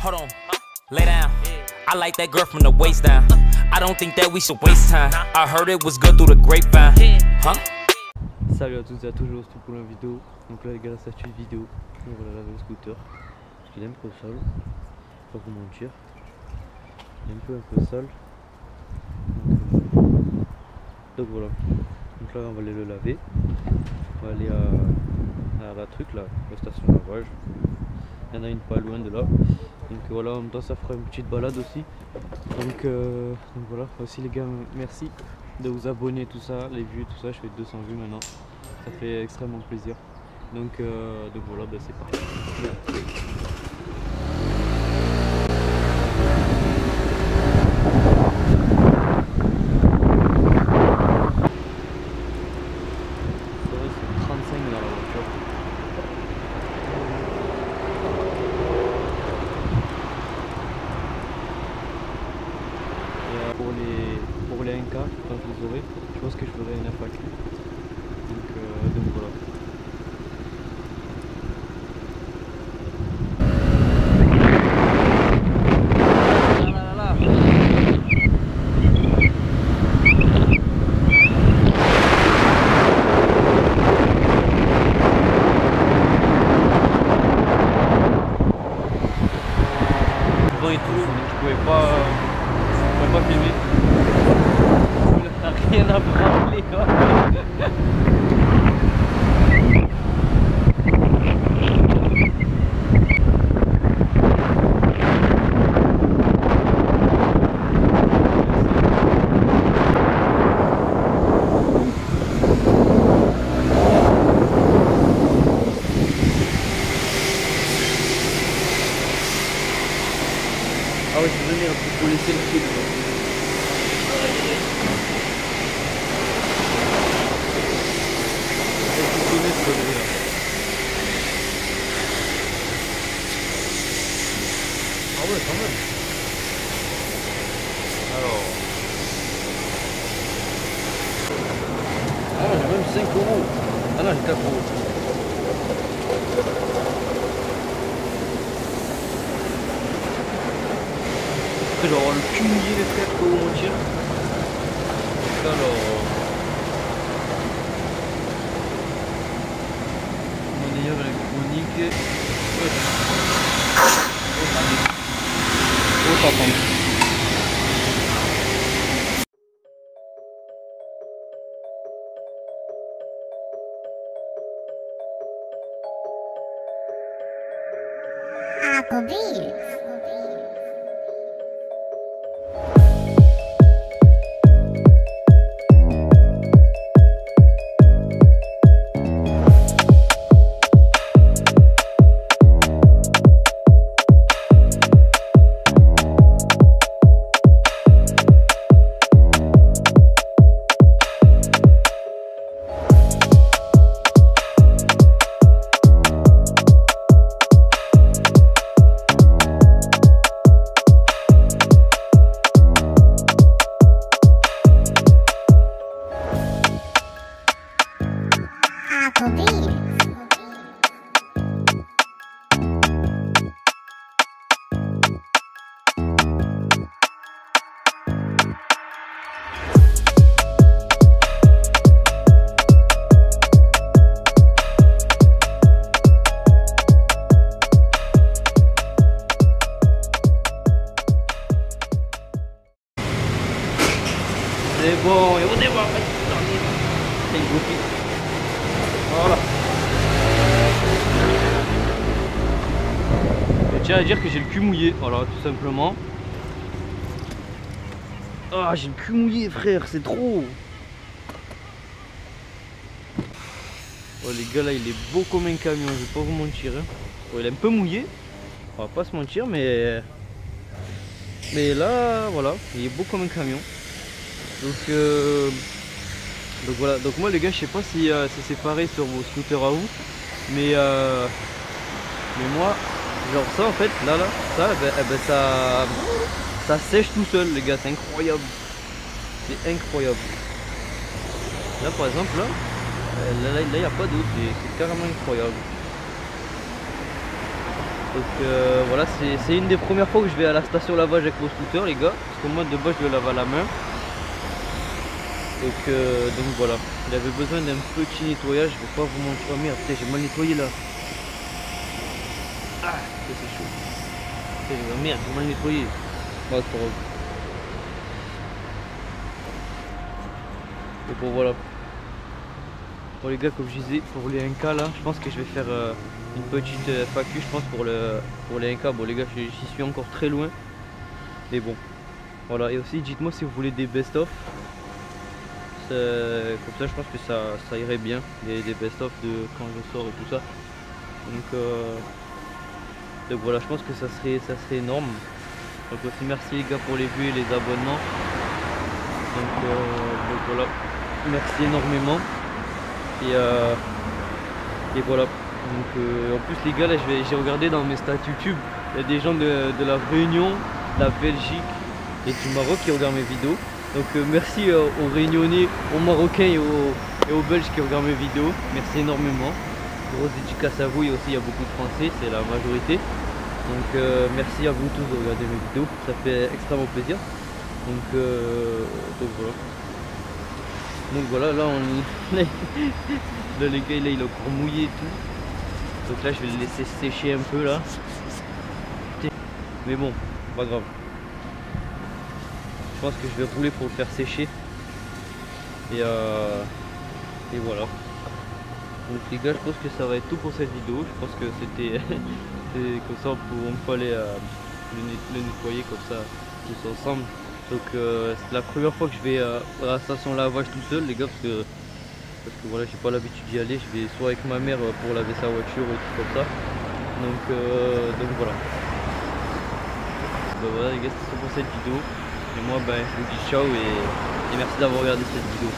Hold on, lay down. I like that girl from the waist down. I don't think that we should waste time. I heard it was good through the grapevine. Huh? Salut à tous et à tous, je pour la vidéo. Donc là les gars, ça une vidéo. On va laver le scooter. Qu'il est un peu sale. Pas vous mentir. Il est un peu un peu sale. Donc, euh, donc voilà. Donc là on va aller le laver. On va aller à, à la truc là, la station de lavage. Il y en a une pas loin de là. Donc voilà, en même temps ça fera une petite balade aussi. Donc, euh, donc voilà, aussi les gars, merci de vous abonner, tout ça, les vues, tout ça. Je fais 200 vues maintenant. Ça fait extrêmement plaisir. Donc, euh, voilà, ben c'est parti. pour les, pour les 1K, quand je je pense que je ferai un FAQ. Donc, euh, donc voilà. tout, je pouvais pas pas filmer. Ah ouais, je venir pour laisser le pied Ah ouais, quand même. Alors. Ah, j'ai même 5 euros. Ah non, j'ai 4 euros. Après, je vais le cul les frères, pour vous mentir. Alors. Monnaie électronique. Ouais. Applebee's. Voilà. Je tiens à dire que j'ai le cul mouillé, voilà, tout simplement. Ah, j'ai le cul mouillé, frère, c'est trop. Oh, les gars, là, il est beau comme un camion, je vais pas vous mentir. Hein. il est un peu mouillé, on va pas se mentir, mais. Mais là, voilà, il est beau comme un camion. Donc, euh, donc voilà, donc moi les gars je sais pas si euh, c'est pareil sur vos scooters à vous, mais euh, mais moi genre ça en fait là là ça eh ben, eh ben, ça ça sèche tout seul les gars. C'est incroyable. C'est incroyable. Là par exemple là là il n'y a pas d'eau. C'est carrément incroyable. Donc euh, voilà, c'est une des premières fois que je vais à la station lavage avec mon scooter les gars. Parce que moi de base je le lave à la main. Donc, euh, donc voilà, il avait besoin d'un petit nettoyage, je vais pas vous montrer. Oh merde, j'ai mal nettoyé là. Ah, c'est chaud. Oh, merde, j'ai mal nettoyé. Bah, c'est pas. Et bon voilà. Bon les gars, comme je disais, pour les 1K là, je pense que je vais faire euh, une petite euh, FAQ, je pense pour, le, pour les 1K. Bon les gars, j'y suis encore très loin. Mais bon. Voilà, et aussi dites-moi si vous voulez des best-of. Comme ça je pense que ça, ça irait bien, des, best-of de quand je sors et tout ça. Donc, euh, donc voilà, je pense que ça serait, ça serait énorme. Donc aussi merci les gars pour les vues et les abonnements. donc voilà merci énormément. Et, euh, et voilà. Donc, euh, en plus les gars, là j'ai regardé dans mes stats YouTube, il y a des gens de, la Réunion, de la Belgique et du Maroc qui regardent mes vidéos. Donc euh, merci aux Réunionnais, aux Marocains et aux, Belges qui regardent mes vidéos. Merci énormément. Grosse dédicace à vous et aussi il y a beaucoup de Français, c'est la majorité. Donc merci à vous tous de regarder mes vidéos, ça fait extrêmement plaisir. Donc, donc voilà. Donc voilà, là on là, les gars là il est encore mouillé et tout. Donc là je vais le laisser sécher un peu là. Mais bon, pas grave. Je pense que je vais rouler pour le faire sécher. Et, euh, et voilà. Donc les gars, je pense que ça va être tout pour cette vidéo. Je pense que c'était comme ça on peut aller euh, le nettoyer comme ça tous ensemble. Donc euh, c'est la première fois que je vais à la station lavage tout seul les gars parce que parce que voilà j'ai pas l'habitude d'y aller, je vais soit avec ma mère pour laver sa voiture ou tout comme ça. Donc donc voilà. Voilà les gars c'est tout pour cette vidéo. Et moi ben je vous dis ciao et, et merci d'avoir regardé cette vidéo.